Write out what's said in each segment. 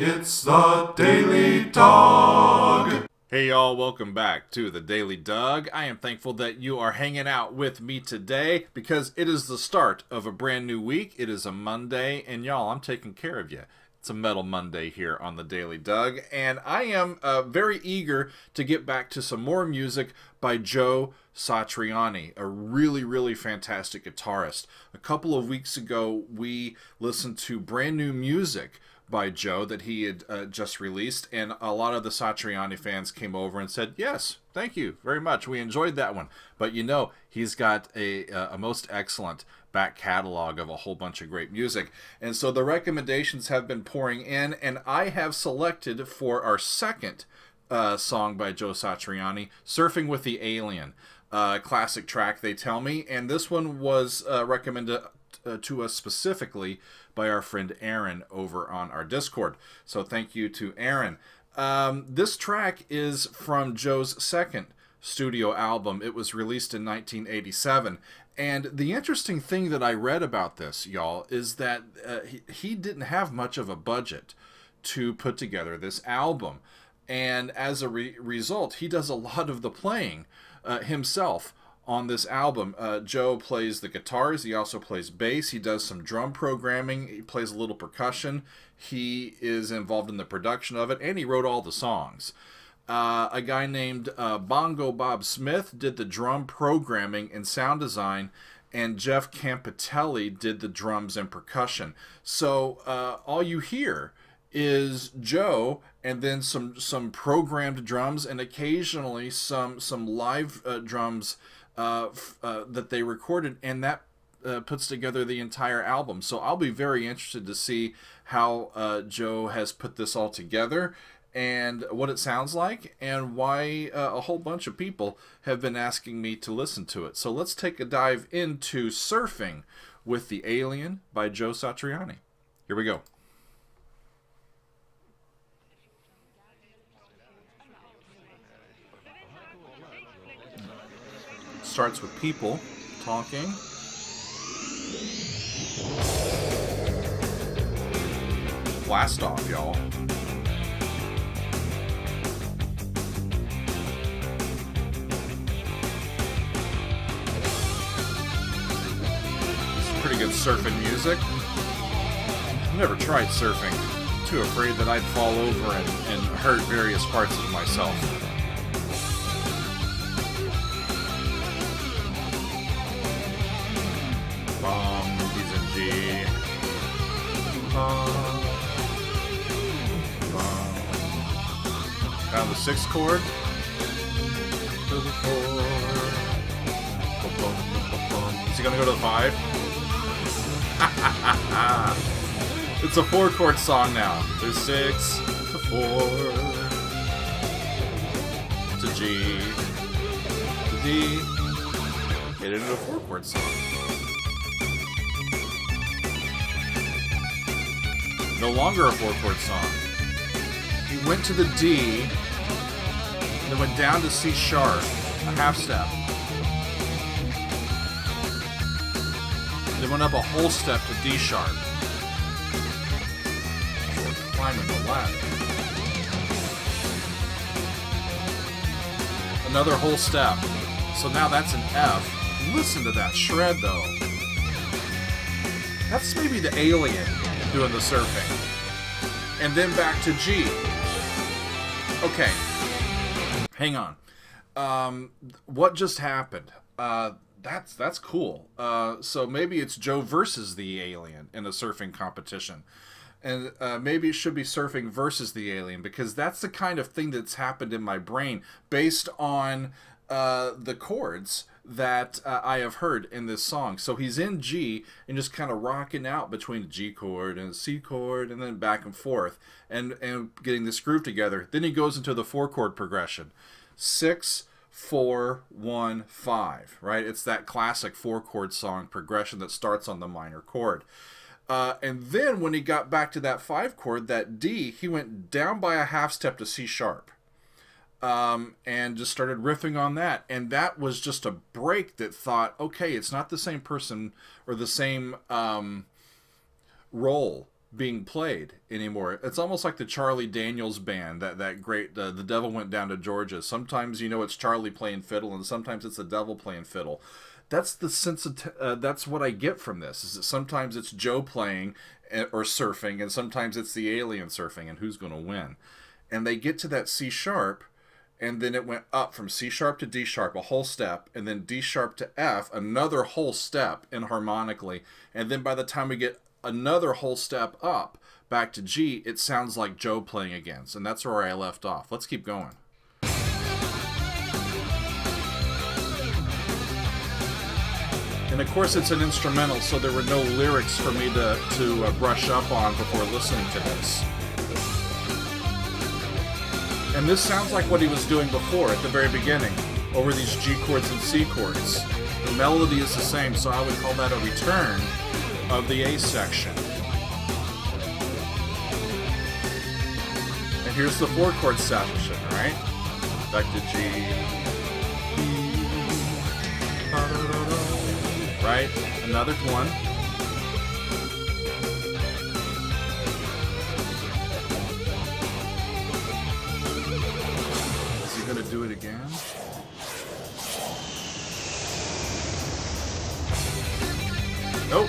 It's the Daily Doug. Hey y'all, welcome back to the Daily Doug. I am thankful that you are hanging out with me today because it is the start of a brand new week. It is a Monday, and y'all, I'm taking care of you. It's a Metal Monday here on the Daily Doug, and I am uh, very eager to get back to some more music by Joe Satriani, a really, really fantastic guitarist. A couple of weeks ago, we listened to brand new music by Joe that he had uh, just released, and a lot of the Satriani fans came over and said, "Yes, thank you very much. We enjoyed that one." But you know, he's got a a most excellent back catalog of a whole bunch of great music, and so the recommendations have been pouring in, and I have selected for our second uh, song by Joe Satriani, "Surfing with the Alien." Uh, classic track, they tell me, and this one was uh, recommended uh, to us specifically by our friend Aaron over on our Discord. So thank you to Aaron. Um, this track is from Joe's second studio album. It was released in 1987. And the interesting thing that I read about this, y'all, is that uh, he, he didn't have much of a budget to put together this album. And as a re result, he does a lot of the playing uh, himself on this album. Uh, Joe plays the guitars. He also plays bass. He does some drum programming. He plays a little percussion. He is involved in the production of it, and he wrote all the songs. Uh, a guy named uh, Bongo Bob Smith did the drum programming and sound design, and Jeff Campitelli did the drums and percussion. So uh, all you hear is Joe and then some some programmed drums and occasionally some some live uh, drums uh, uh, that they recorded, and that uh, puts together the entire album. So I'll be very interested to see how uh, Joe has put this all together and what it sounds like, and why uh, a whole bunch of people have been asking me to listen to it. So let's take a dive into Surfing with the Alien by Joe Satriani. Here we go. Starts with people talking. Blast off, y'all. pretty good surfing music. I've never tried surfing. too afraid that I'd fall over and, and hurt various parts of myself. Sixth chord. Is he gonna go to the five? it's a four chord song now. There's six to four to G to D. Made it into a four chord song. No longer a four chord song. He went to the D, then went down to C sharp, a half step. Then went up a whole step to D sharp. Climbing the ladder. Another whole step. So now that's an F. Listen to that shred though. That's maybe the alien doing the surfing. And then back to G. Okay. Hang on. Um, what just happened? Uh, that's that's cool. Uh, so maybe it's Joe versus the alien in a surfing competition, and uh, maybe it should be surfing versus the alien because that's the kind of thing that's happened in my brain based on uh, the chords that uh, I have heard in this song. So he's in G and just kind of rocking out between a G chord and a C chord and then back and forth and, and getting this groove together. Then he goes into the four chord progression. Six, four, one, five, right? It's that classic four chord song progression that starts on the minor chord. Uh, and then when he got back to that five chord, that D, he went down by a half step to C sharp um, and just started riffing on that. And that was just a break that thought, okay, it's not the same person or the same um, role being played anymore. It's almost like the Charlie Daniels band, that that great uh, The Devil Went Down to Georgia. Sometimes you know it's Charlie playing fiddle and sometimes it's the devil playing fiddle. That's the sense of t- uh, that's what I get from this. Is that sometimes it's Joe playing eh, or surfing and sometimes it's the alien surfing and who's going to win. And they get to that C sharp and then it went up from C sharp to D sharp, a whole step, and then D sharp to F, another whole step in harmonically. And then by the time we get another whole step up back to G, it sounds like Joe playing again. And that's where I left off. Let's keep going. And of course, it's an instrumental, so there were no lyrics for me to, to uh, brush up on before listening to this. And this sounds like what he was doing before at the very beginning, over these G chords and C chords. The melody is the same, so I would call that a return of the A section. And here's the four chord section, right? Back to G. Right? Another one. Again? Nope.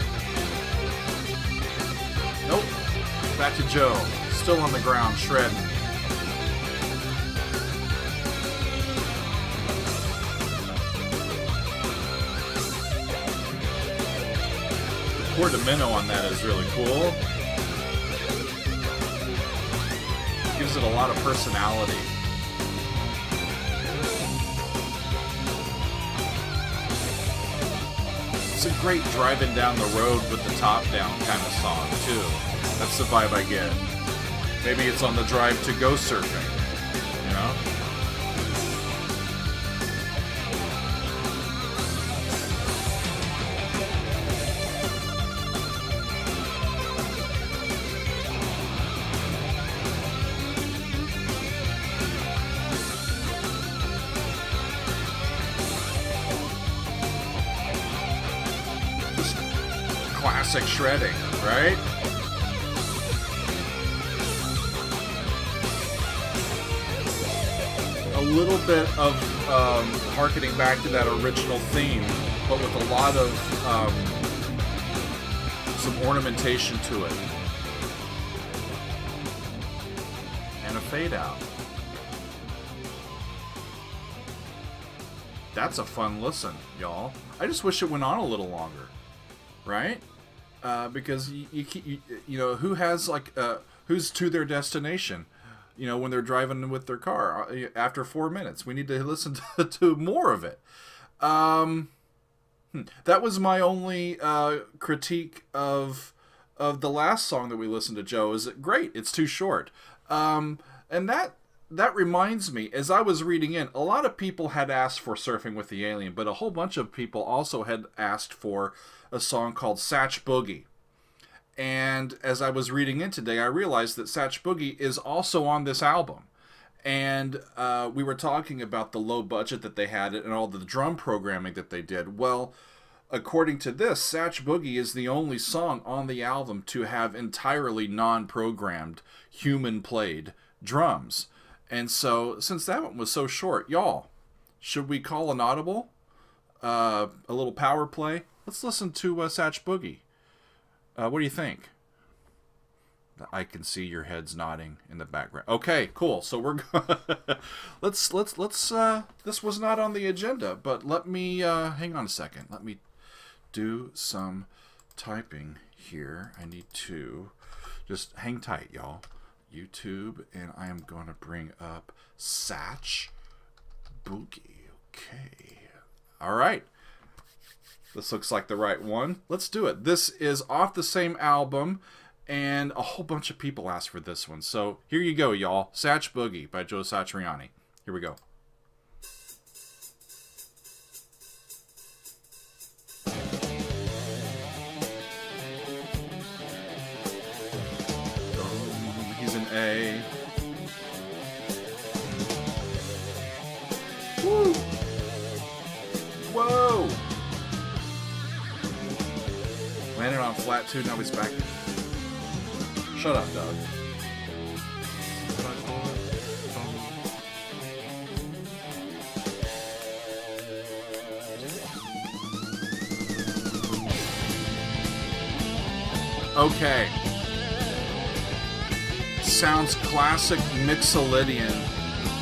Nope. Back to Joe. Still on the ground, shredding. The portamento on that is really cool. Gives it a lot of personality. It's a great driving down the road with the top down kind of song, too. That's the vibe I get. Maybe it's on the drive to go surfing, you know? Classic shredding, right? a little bit of um, harkening back to that original theme, but with a lot of um, some ornamentation to it. And a fade out. That's a fun listen, y'all. I just wish it went on a little longer, right? Uh, because you, you, you, you know, who has like, uh, who's to their destination? you know, when they're driving with their car uh, after four minutes. We need to listen to, to more of it. Um, hmm, that was my only uh, critique of of the last song that we listened to. Joe is it great? It's too short. Um, and that that reminds me, as I was reading in, a lot of people had asked for "Surfing with the Alien," but a whole bunch of people also had asked for a song called "Satch Boogie." And as I was reading in today, I realized that Satch Boogie is also on this album. And uh, we were talking about the low budget that they had and all the drum programming that they did. Well, according to this, Satch Boogie is the only song on the album to have entirely non programmed, human played drums. And so, since that one was so short, y'all, should we call an audible? Uh, a little power play? Let's listen to uh, Satch Boogie. Uh, what do you think? I can see your heads nodding in the background. Okay, cool. So we're let's let's let's. Uh, this was not on the agenda, but let me uh, hang on a second. Let me do some typing here. I need to just hang tight, y'all. YouTube, and I am going to bring up Satch Boogie. Okay. All right. This looks like the right one. Let's do it. This is off the same album, and a whole bunch of people asked for this one. So here you go, y'all. Satch Boogie by Joe Satriani. Here we go. A. Woo! Whoa! Landed on flat two, now he's back. Shut up, Doug. Okay. Sounds classic Mixolydian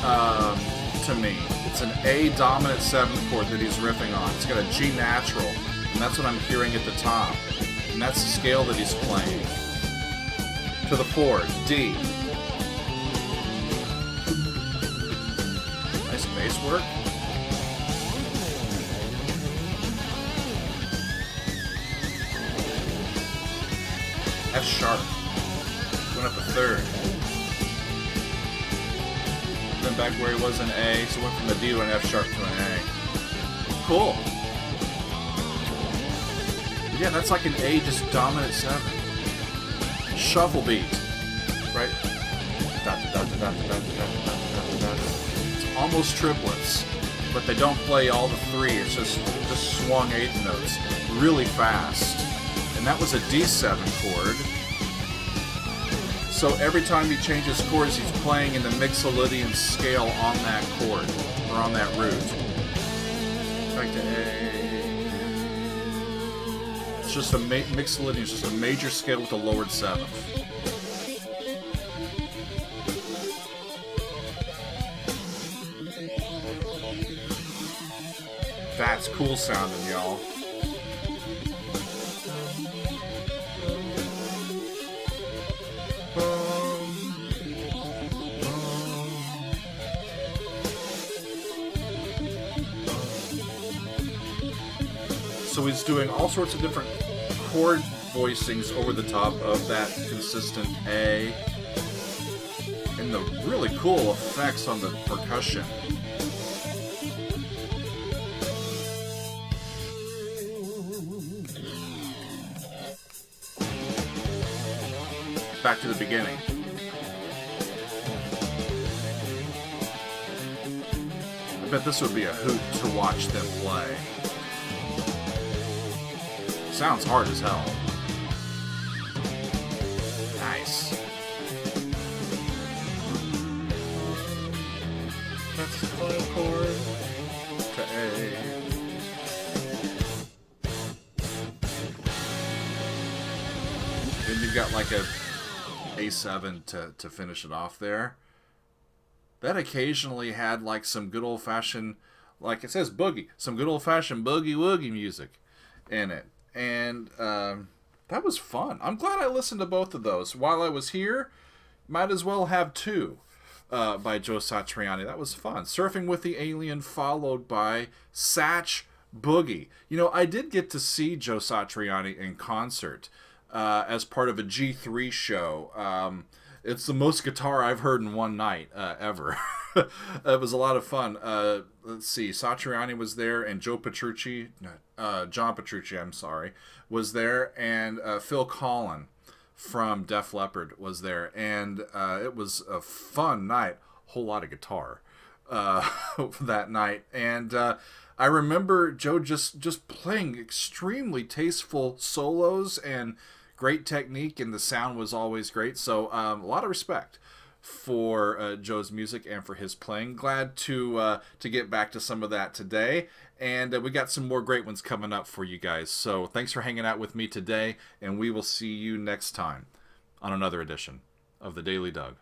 um, to me. It's an A dominant seventh chord that he's riffing on. It's got a G natural, and that's what I'm hearing at the top. And that's the scale that he's playing. To the four, D. Nice bass work. F sharp. Went up a third. Where he was in A, so went from a D to an F sharp to an A. Cool. Yeah, that's like an A just dominant seven. Shuffle beat. Right? It's almost triplets, but they don't play all the three. It's just just swung eighth notes really fast. And that was a D7 chord. So every time he changes chords, he's playing in the Mixolydian scale on that chord, or on that root. Back to A. It's just a Mixolydian, it's just a major scale with a lowered seventh. That's cool sounding, y'all. So he's doing all sorts of different chord voicings over the top of that consistent A. And the really cool effects on the percussion. Back to the beginning. I bet this would be a hoot to watch them play. Sounds hard as hell. Nice. That's the final chord to A. Then you've got like a A7 to, to finish it off there. That occasionally had like some good old fashioned, like it says boogie, some good old fashioned boogie woogie music in it and um, that was fun. I'm glad I listened to both of those while I was here. Might as well have two uh, by Joe Satriani. That was fun. Surfing with the Alien, followed by Satch Boogie. You know, I did get to see Joe Satriani in concert uh, as part of a G3 show. Um, it's the most guitar I've heard in one night uh, ever. it was a lot of fun. Uh, let's see, Satriani was there, and Joe Petrucci, uh, John Petrucci, I'm sorry, was there, and uh, Phil Collen from Def Leppard was there, and uh, it was a fun night. Whole lot of guitar uh, that night, and uh, I remember Joe just just playing extremely tasteful solos and great technique, and the sound was always great. So um, a lot of respect for uh, Joe's music and for his playing. Glad to uh, to get back to some of that today, and uh, we got some more great ones coming up for you guys. So thanks for hanging out with me today, and we will see you next time on another edition of the Daily Doug.